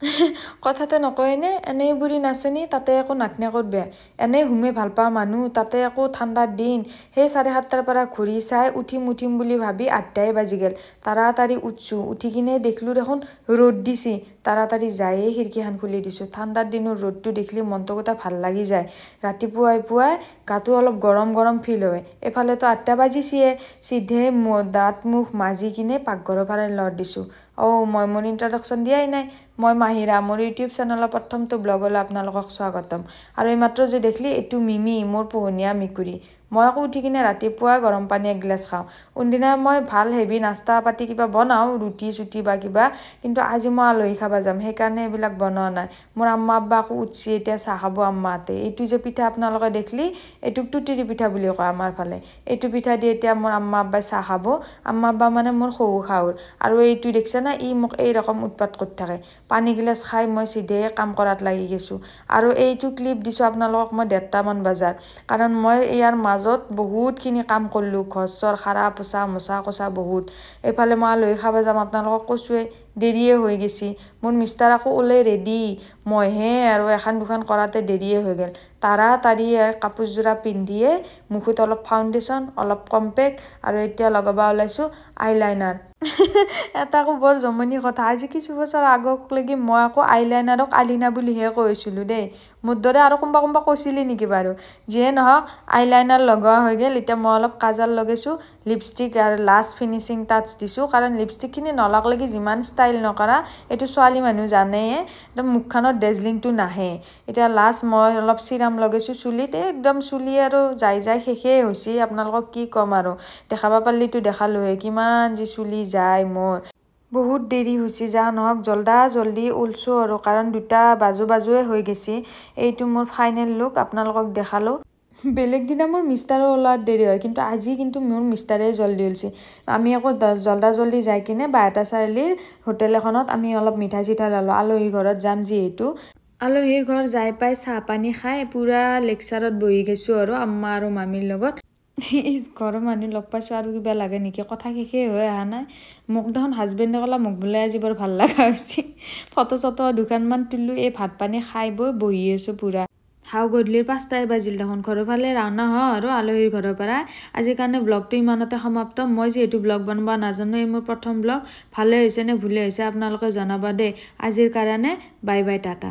কথাতে নকয়নে এনেই বুঢ়ী নাচনি তাতে একো নাটনে ক'ত বেয়া। এনেই হুমে ভাল পোৱা মানুহ তাতে একো ঠাণ্ডাৰ দিন। সেই চাৰে সাতটাৰ পৰা ঘূৰি চাই উঠিম উঠিম বুলি ভাবি আঠটাই বাজি গ'ল। তাড়াতাড়ি উঠছোঁ। উঠি কিনে দেখিলোঁ দেখোন ৰ'দ দিছে। তাড়াতাড়ি যায়ে খিৰিকীখন খুলি দিছোঁ। ঠাণ্ডাৰ দিনৰ ৰ'দটো দেখিলে মনটো গোটা ভাল লাগি যায়। ৰাতিপুৱাই পুৱাই গাটো অলপ গৰম গৰম ফিল হয়। এফালেতো আঠটা বাজিছিয়ে চিধে দাঁত মুখ মাজি কিনে পাকঘৰৰ ফালে লৰ দিছোঁ। অ' মই মোৰ ইণ্ট্ৰডাকশ্যন দিয়াই নাই। মই মাহিৰা মোৰ ইউটিউব চেনেলৰ প্ৰথমটো ব্লগলৈ আপোনালোকক স্বাগতম। আৰু এইমাত্ৰ যে দেখিলি এইটো মিমি মোৰ পোহনীয়া মেকুৰী। মই আকৌ উঠি কিনে ৰাতিপুৱা গৰম পানী এগিলাচ খাওঁ। কোনদিনা মই ভাল হেভি নাস্তা পাতি কিবা বনাওঁ ৰুটি চুটি বা কিবা কিন্তু আজি মই আলহী খাব যাম সেইকাৰণে এইবিলাক বনোৱা নাই। মোৰ আম্মা আব্বা আকৌ উঠছি এতিয়া চাহ খাব আম্মাহঁতে। এইটো যে পিঠা আপোনালোকে দেখিলি এইটোক টুটিৰি পিঠা বুলি কয় আমাৰ ফালে। এইটো পিঠা দি এতিয়া মোৰ আম্মা আব্বাই চাহ খাব। আম্মা আব্বা মানে মোৰ শহু শাহুৰ। আৰু এইটো দেখিছে না ই মোক এই ৰকম উৎপাত কৰি থাকে। পানী গিলাচ খাই মই চিধে কাম কৰাত লাগি গৈছোঁ। আৰু এইটো ক্লিপ দিছোঁ আপোনালোকক মই ডেৰটামান বজাৰ কাৰণ মই ইয়াৰ মাজত বহুতখিনি কাম কৰিলোঁ ঘৰ চৰ সাৰা পোচা মোচা কোচা বহুত। এইফালে মই আলহী খাব যাম আপোনালোকক কৈছোঁৱেই দেৰিয়ে হৈ গৈছে। মোৰ মিষ্টাৰ আকৌ ওলাই ৰেডি মইহে আৰু এখন দুখন কৰাতে দেৰিয়ে হৈ গ'ল। তাড়াতাড়ি কাপোৰযোৰা পিন্ধিয়ে মুখত অলপ ফাউণ্ডেশ্যন অলপ কম্পেক্ট আৰু এতিয়া লগাব ওলাইছোঁ। আইলাইনাৰ এটা আকৌ বৰ জমনি কথা। আজি কিছু বছৰ আগকলৈকে মই আকৌ আইলাইনাৰক আলিনা বুলিহে কৈছিলোঁ দেই। মোৰ দৰে আৰু কোনোবা কোনোবা কৈছিলি নেকি বাৰু? যিয়ে নহওক আইলাইনাৰ লগোৱা হৈ গ'ল। এতিয়া মই অলপ কাজল লগাইছোঁ লিপষ্টিক আৰু লাষ্ট ফিনিচিং টাচ দিছোঁ। কাৰণ লিপষ্টিকখিনি নলগলৈকে যিমান ষ্টাইল নকৰা এইটো ছোৱালী মানুহ জানেয়ে একদম মুখখনত ডেজলিংটো নাহে। এতিয়া লাষ্ট মই অলপ চিৰাম লগাইছোঁ চুলিত। একদম চুলি আৰু যাই যাই শেষেই হৈছে। আপোনালোকক কি ক'ম আৰু? দেখাব পাৰিলিতো দেখালোঁহে। কিমান যি চুলি যায় মোৰ। বহুত দেৰি হৈছে যা নহওক জল্দা জল্দি ওলছোঁ আৰু কাৰণ দুটা বাজু বাজুৱে হৈ গৈছে। এইটো মোৰ ফাইনেল লুক আপোনালোকক দেখালোঁ। বেলেগ দিনা মোৰ মিষ্টাৰো ওলোৱাত দেৰি হয় কিন্তু আজি কিন্তু মোৰ মিষ্টাৰে জল্দি ওলছে আমি আকৌ জল্দা জল্দি যাই কিনে বাৰটা চাৰিআলিৰ হোটেল এখনত আমি অলপ মিঠাই চিঠাই ল'লোঁ। আলহীৰ ঘৰত যাম যিহেতু আলহীৰ ঘৰ যাই পাই চাহ পানী খাই পূৰা লেকচাৰত বহি গৈছোঁ আৰু আম্মা আৰু মামীৰ লগত। ঘৰৰ মানুহ লগ পাইছোঁ আৰু কিবা লাগে নেকি? কথা শেষেই হৈ অহা নাই। মোক দেখোন হাজবেণ্ডে ক'লা মোক বোলে আজি বৰ ভাল লগা হৈছে। ফটো চটো দুখনমান তুলিলোঁ এই ভাত পানী খাই বৈ বহি আছোঁ পূৰা। হাও গধূলিৰ পাঁচটাই বাজিল দেখোন। ঘৰৰ ফালে ৰাওনা হওঁ আৰু আলহীৰ ঘৰৰ পৰা। আজিৰ কাৰণে ব্লগটো ইমানতে সমাপ্ত। মই যিহেতু ব্লগ বনাব নাজানো এই মোৰ প্ৰথম ব্লগ ভালে হৈছে নে ভুলে হৈছে আপোনালোকে জনাব দেই। আজিৰ কাৰণে বাই বাই টাটা।